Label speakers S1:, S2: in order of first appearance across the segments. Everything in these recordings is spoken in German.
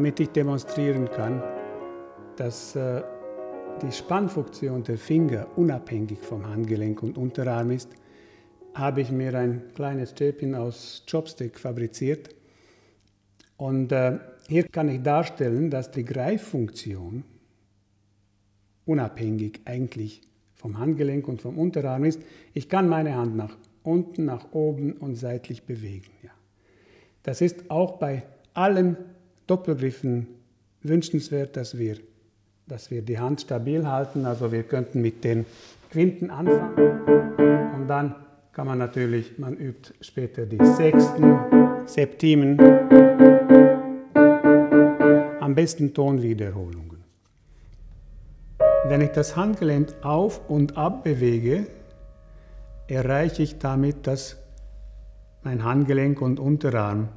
S1: Damit ich demonstrieren kann, dass äh, die Spannfunktion der Finger unabhängig vom Handgelenk und Unterarm ist, habe ich mir ein kleines Stäbchen aus Chopstick fabriziert. Und äh, hier kann ich darstellen, dass die Greiffunktion unabhängig eigentlich vom Handgelenk und vom Unterarm ist. Ich kann meine Hand nach unten, nach oben und seitlich bewegen. Das ist auch bei allen Doppelgriffen wünschenswert, dass wir, dass wir die Hand stabil halten. Also wir könnten mit den Quinten anfangen und dann kann man natürlich, man übt später die Sechsten, Septimen, am besten Tonwiederholungen. Wenn ich das Handgelenk auf und ab bewege, erreiche ich damit, dass mein Handgelenk und Unterarm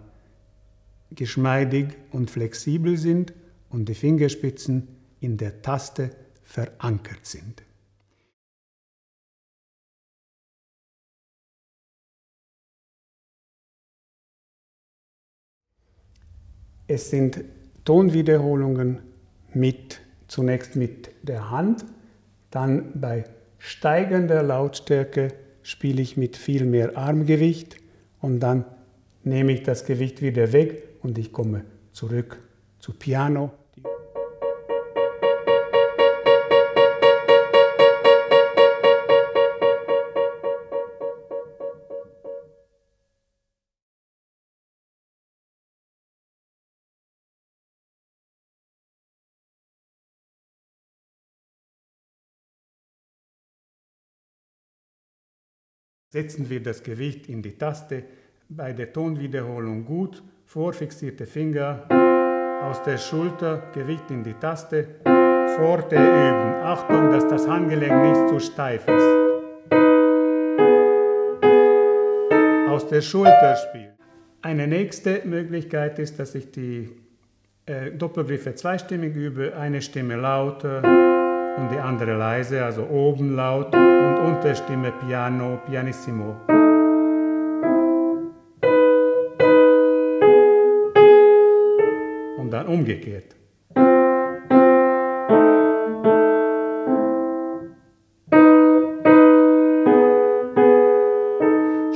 S1: geschmeidig und flexibel sind und die Fingerspitzen in der Taste verankert sind. Es sind Tonwiederholungen mit, zunächst mit der Hand, dann bei steigender Lautstärke spiele ich mit viel mehr Armgewicht und dann nehme ich das Gewicht wieder weg und ich komme zurück zu Piano. Setzen wir das Gewicht in die Taste, bei der Tonwiederholung gut, vorfixierte Finger, aus der Schulter, Gewicht in die Taste, Forte üben. Achtung, dass das Handgelenk nicht zu steif ist. Aus der Schulter spielen. Eine nächste Möglichkeit ist, dass ich die äh, Doppelgriffe zweistimmig übe, eine Stimme lauter und die andere leise, also oben laut und Unterstimme piano, pianissimo. Umgekehrt.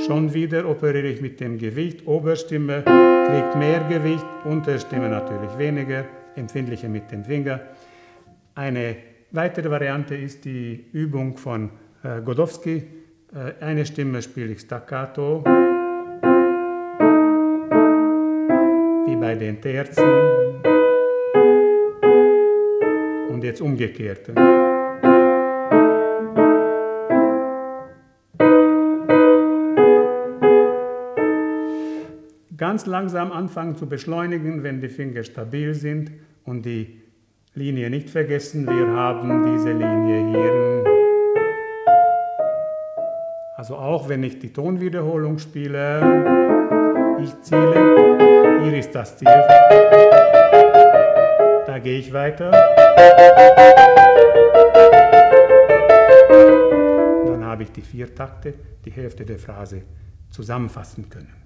S1: Schon wieder operiere ich mit dem Gewicht. Oberstimme kriegt mehr Gewicht, Unterstimme natürlich weniger, empfindlicher mit dem Finger. Eine weitere Variante ist die Übung von äh, Godowski. Äh, eine Stimme spiele ich staccato, wie bei den Terzen. Und jetzt umgekehrt. Ganz langsam anfangen zu beschleunigen, wenn die Finger stabil sind und die Linie nicht vergessen. Wir haben diese Linie hier. Also auch wenn ich die Tonwiederholung spiele, ich ziele, hier ist das Ziel. Gehe ich weiter. Dann habe ich die vier Takte, die Hälfte der Phrase zusammenfassen können.